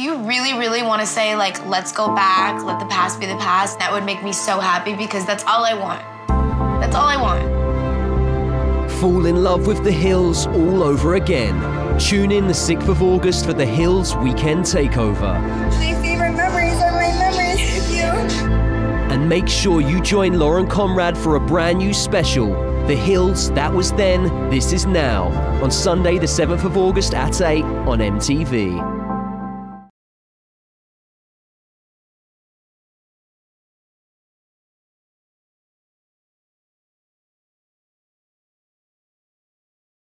you really, really want to say, like, let's go back, let the past be the past, that would make me so happy because that's all I want. That's all I want. Fall in love with the Hills all over again. Tune in the 6th of August for the Hills Weekend Takeover. My favorite memories are my memories with you. And make sure you join Lauren Conrad for a brand new special, The Hills That Was Then, This Is Now, on Sunday, the 7th of August at 8 on MTV.